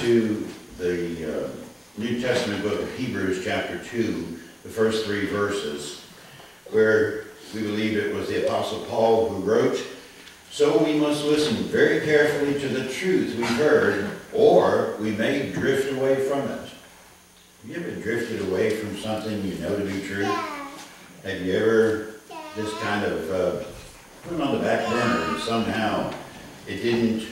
to the uh, New Testament book of Hebrews, chapter 2, the first three verses, where we believe it was the Apostle Paul who wrote, So we must listen very carefully to the truth we've heard, or we may drift away from it. Have you ever drifted away from something you know to be true? Have you ever just kind of uh, put it on the back burner and somehow it didn't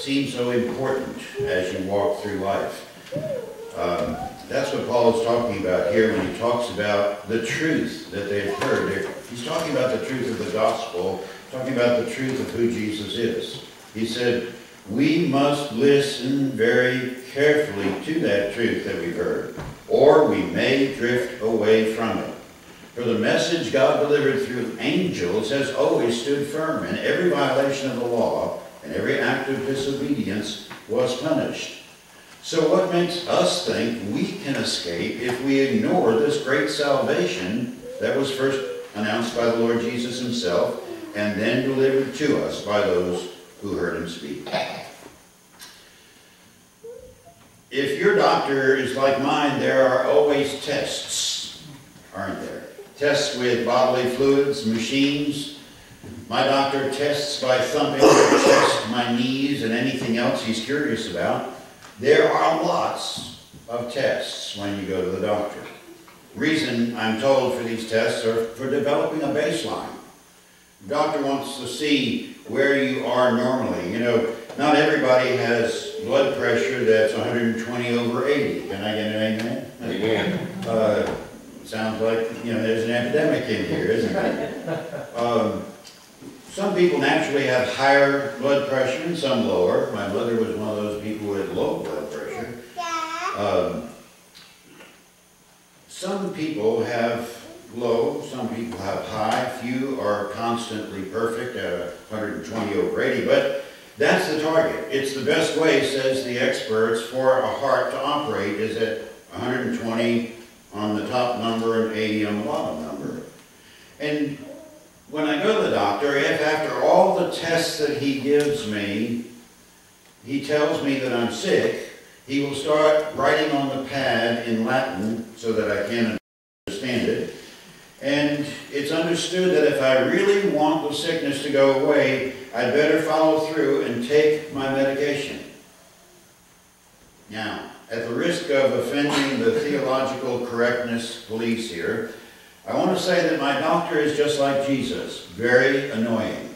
seem so important as you walk through life? Um, that's what Paul is talking about here when he talks about the truth that they've heard. He's talking about the truth of the gospel, talking about the truth of who Jesus is. He said, we must listen very carefully to that truth that we've heard, or we may drift away from it. For the message God delivered through angels has always stood firm, and every violation of the law and every act of disobedience was punished. So what makes us think we can escape if we ignore this great salvation that was first announced by the Lord Jesus himself and then delivered to us by those who heard him speak? If your doctor is like mine, there are always tests, aren't there? Tests with bodily fluids, machines. My doctor tests by thumping my chest, my knees, and anything else he's curious about. There are lots of tests when you go to the doctor. Reason I'm told for these tests are for developing a baseline. The doctor wants to see where you are normally. You know, not everybody has blood pressure that's 120 over 80. Can I get an amen? Amen. Uh, sounds like, you know, there's an epidemic in here, isn't it? Um, some people naturally have higher blood pressure and some lower. My mother was one of those people with low blood pressure. Um, some people have low, some people have high. Few are constantly perfect at 120 over 80, but that's the target. It's the best way, says the experts, for a heart to operate is at 120 on the top number and 80 on the bottom number. And when I go to the doctor, if after all the tests that he gives me, he tells me that I'm sick, he will start writing on the pad in Latin so that I can understand it. And it's understood that if I really want the sickness to go away, I'd better follow through and take my medication. Now, at the risk of offending the theological correctness police here, I want to say that my doctor is just like Jesus, very annoying.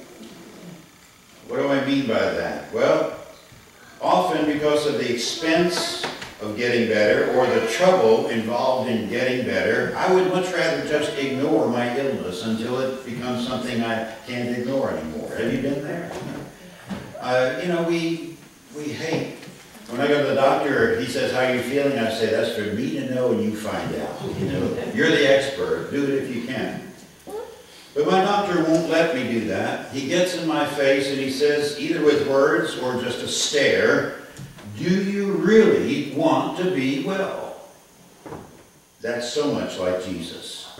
What do I mean by that? Well, often because of the expense of getting better or the trouble involved in getting better, I would much rather just ignore my illness until it becomes something I can't ignore anymore. Have you been there? Uh, you know, we, we hate when I go to the doctor, he says, how are you feeling? I say, that's for me to know and you find out. You know, you're the expert. Do it if you can. But my doctor won't let me do that. He gets in my face and he says, either with words or just a stare, do you really want to be well? That's so much like Jesus.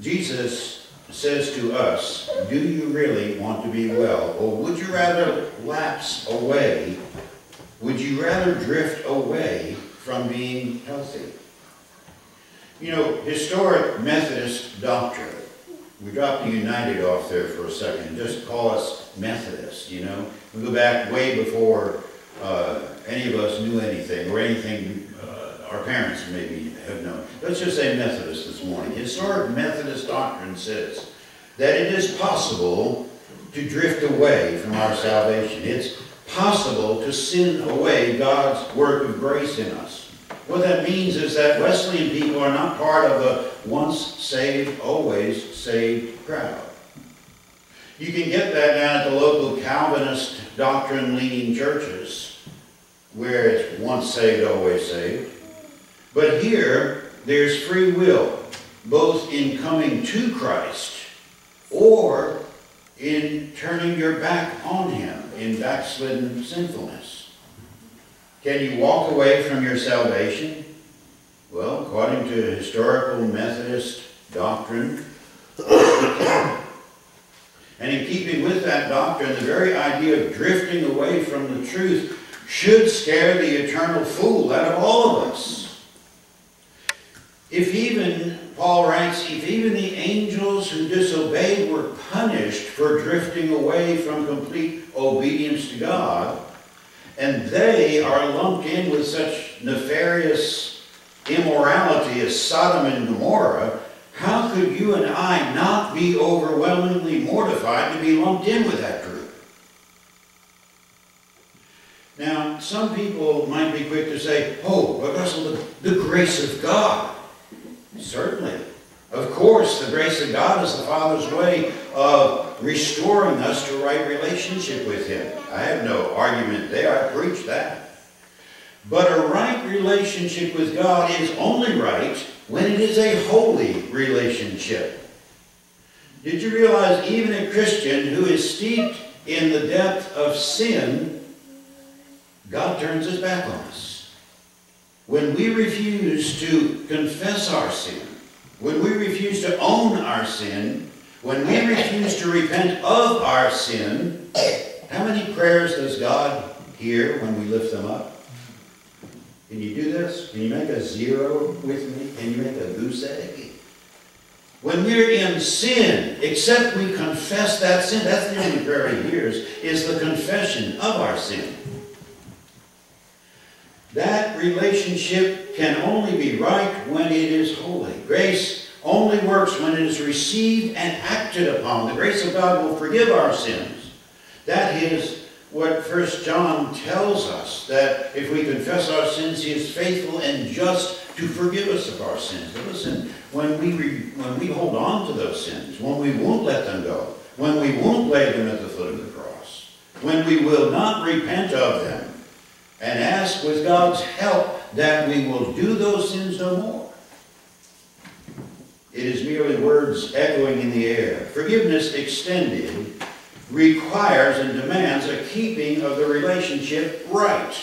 Jesus says to us, do you really want to be well? Or would you rather lapse away would you rather drift away from being healthy? You know, historic Methodist doctrine, we dropped the United off there for a second, just call us Methodist, you know? We go back way before uh, any of us knew anything, or anything uh, our parents maybe have known. Let's just say Methodist this morning. Historic Methodist doctrine says that it is possible to drift away from our salvation. It's possible to sin away God's work of grace in us. What that means is that Wesleyan people are not part of the once saved, always saved crowd. You can get that down at the local Calvinist doctrine-leaning churches, where it's once saved, always saved. But here, there's free will, both in coming to Christ or in turning your back on Him in backslidden sinfulness. Can you walk away from your salvation? Well, according to historical Methodist doctrine, And in keeping with that doctrine, the very idea of drifting away from the truth should scare the eternal fool out of all of us. If even, Paul writes, if even the angels who disobeyed were punished for drifting away from complete obedience to God, and they are lumped in with such nefarious immorality as Sodom and Gomorrah, how could you and I not be overwhelmingly mortified to be lumped in with that group? Now, some people might be quick to say, oh, but Russell, the, the grace of God. Course, the grace of God is the Father's way of restoring us to a right relationship with Him. I have no argument there. I preach that. But a right relationship with God is only right when it is a holy relationship. Did you realize even a Christian who is steeped in the depth of sin, God turns his back on us? When we refuse to confess our sin, when we refuse to own our sin, when we refuse to repent of our sin, how many prayers does God hear when we lift them up? Can you do this? Can you make a zero with me? Can you make a goose egg? When we're in sin, except we confess that sin, that's the only prayer he hears, is the confession of our sin. That relationship can only be right when it is holy. Grace only works when it is received and acted upon. The grace of God will forgive our sins. That is what First John tells us, that if we confess our sins, he is faithful and just to forgive us of our sins. But listen, when we, when we hold on to those sins, when we won't let them go, when we won't lay them at the foot of the cross, when we will not repent of them, and ask with God's help that we will do those sins no more. It is merely words echoing in the air. Forgiveness extended requires and demands a keeping of the relationship right.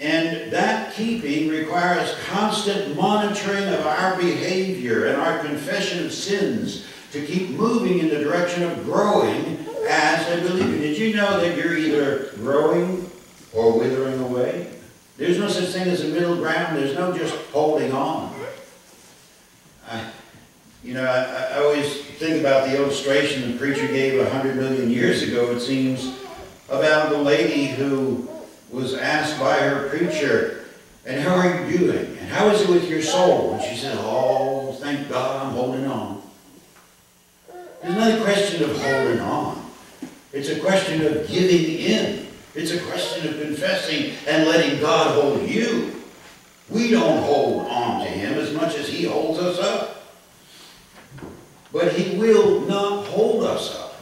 And that keeping requires constant monitoring of our behavior and our confession of sins to keep moving in the direction of growing as a believer. Did you know that you're either growing or withering away? There's no such thing as a middle ground. There's no just holding on. I, you know, I, I always think about the illustration the preacher gave a hundred million years ago, it seems, about the lady who was asked by her preacher, and how are you doing? And how is it with your soul? And she said, oh, thank God I'm holding on. There's not a question of holding on. It's a question of giving in. It's a question of confessing and letting God hold you. We don't hold on to Him as much as He holds us up. But He will not hold us up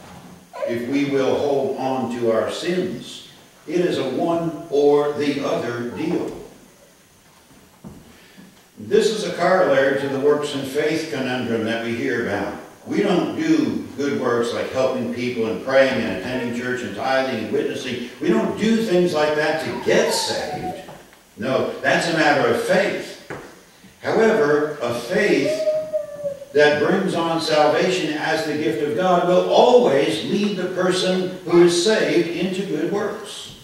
if we will hold on to our sins. It is a one or the other deal. This is a corollary to the works and faith conundrum that we hear about. We don't do good works like helping people and praying and attending church and tithing and witnessing. We don't do things like that to get saved. No, that's a matter of faith. However, a faith that brings on salvation as the gift of God will always lead the person who is saved into good works.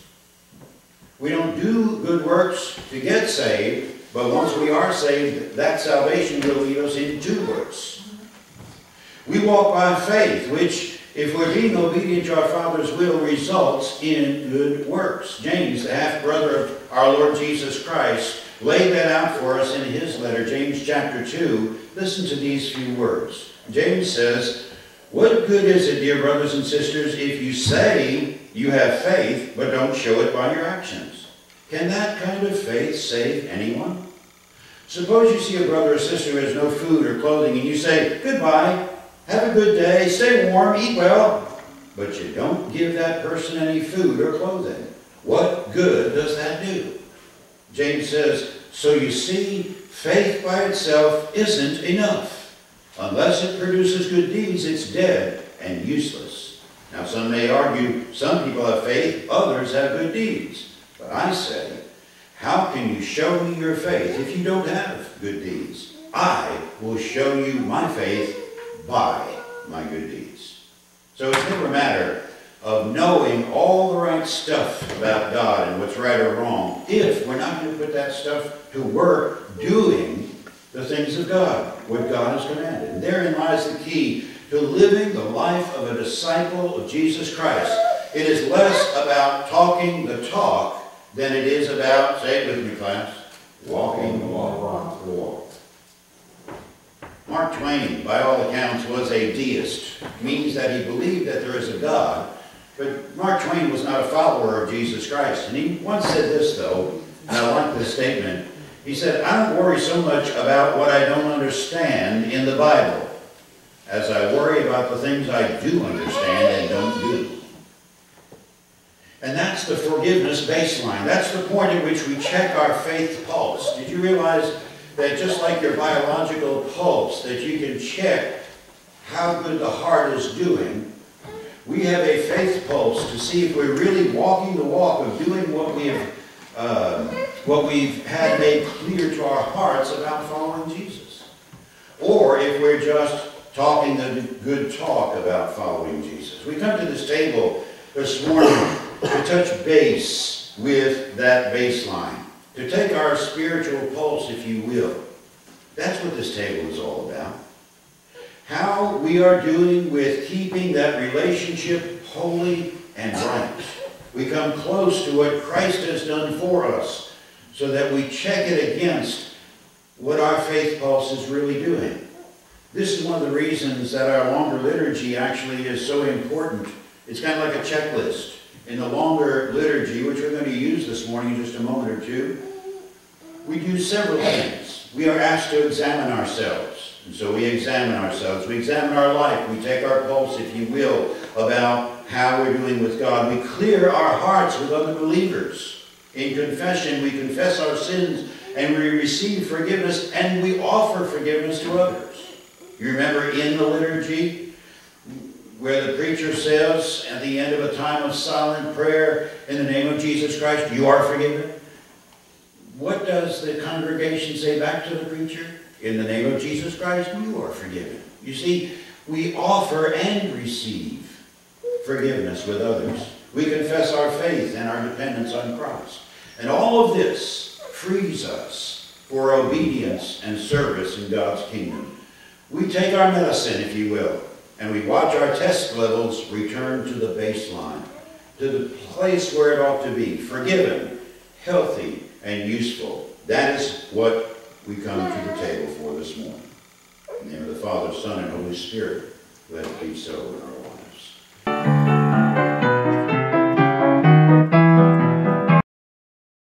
We don't do good works to get saved, but once we are saved, that salvation will lead us into works. We walk by faith, which, if we're being obedient to our Father's will, results in good works. James, the half-brother of our Lord Jesus Christ, laid that out for us in his letter, James chapter 2. Listen to these few words. James says, What good is it, dear brothers and sisters, if you say you have faith, but don't show it by your actions? Can that kind of faith save anyone? Suppose you see a brother or sister who has no food or clothing, and you say, Goodbye, have a good day, stay warm, eat well, but you don't give that person any food or clothing. What good does that do? James says, so you see, faith by itself isn't enough. Unless it produces good deeds, it's dead and useless. Now some may argue some people have faith, others have good deeds. But I say, how can you show me your faith if you don't have good deeds? I will show you my faith by my good deeds. So it's never a matter of knowing all the right stuff about God and what's right or wrong if we're not going to put that stuff to work doing the things of God, what God has commanded. And therein lies the key to living the life of a disciple of Jesus Christ. It is less about talking the talk than it is about, say it with me class, walking the walk. Walk. Mark Twain, by all accounts, was a deist. means that he believed that there is a God. But Mark Twain was not a follower of Jesus Christ. And he once said this, though, and I like this statement. He said, I don't worry so much about what I don't understand in the Bible as I worry about the things I do understand and don't do. And that's the forgiveness baseline. That's the point at which we check our faith pulse. Did you realize that just like your biological pulse, that you can check how good the heart is doing, we have a faith pulse to see if we're really walking the walk of doing what we've, uh, what we've had made clear to our hearts about following Jesus. Or if we're just talking the good talk about following Jesus. We come to this table this morning to touch base with that baseline to take our spiritual pulse, if you will. That's what this table is all about. How we are doing with keeping that relationship holy and right. We come close to what Christ has done for us so that we check it against what our faith pulse is really doing. This is one of the reasons that our longer liturgy actually is so important. It's kind of like a checklist. In the longer liturgy, which we're going to use this morning in just a moment or two, we do several things. We are asked to examine ourselves. And so we examine ourselves. We examine our life. We take our pulse, if you will, about how we're doing with God. We clear our hearts with other believers. In confession, we confess our sins and we receive forgiveness and we offer forgiveness to others. You remember in the liturgy where the preacher says at the end of a time of silent prayer, in the name of Jesus Christ, you are forgiven? What does the congregation say back to the preacher? In the name of Jesus Christ, you are forgiven. You see, we offer and receive forgiveness with others. We confess our faith and our dependence on Christ. And all of this frees us for obedience and service in God's kingdom. We take our medicine, if you will, and we watch our test levels return to the baseline, to the place where it ought to be, forgiven, healthy, and useful. That is what we come to the table for this morning. In the name of the Father, Son, and Holy Spirit, let it be so.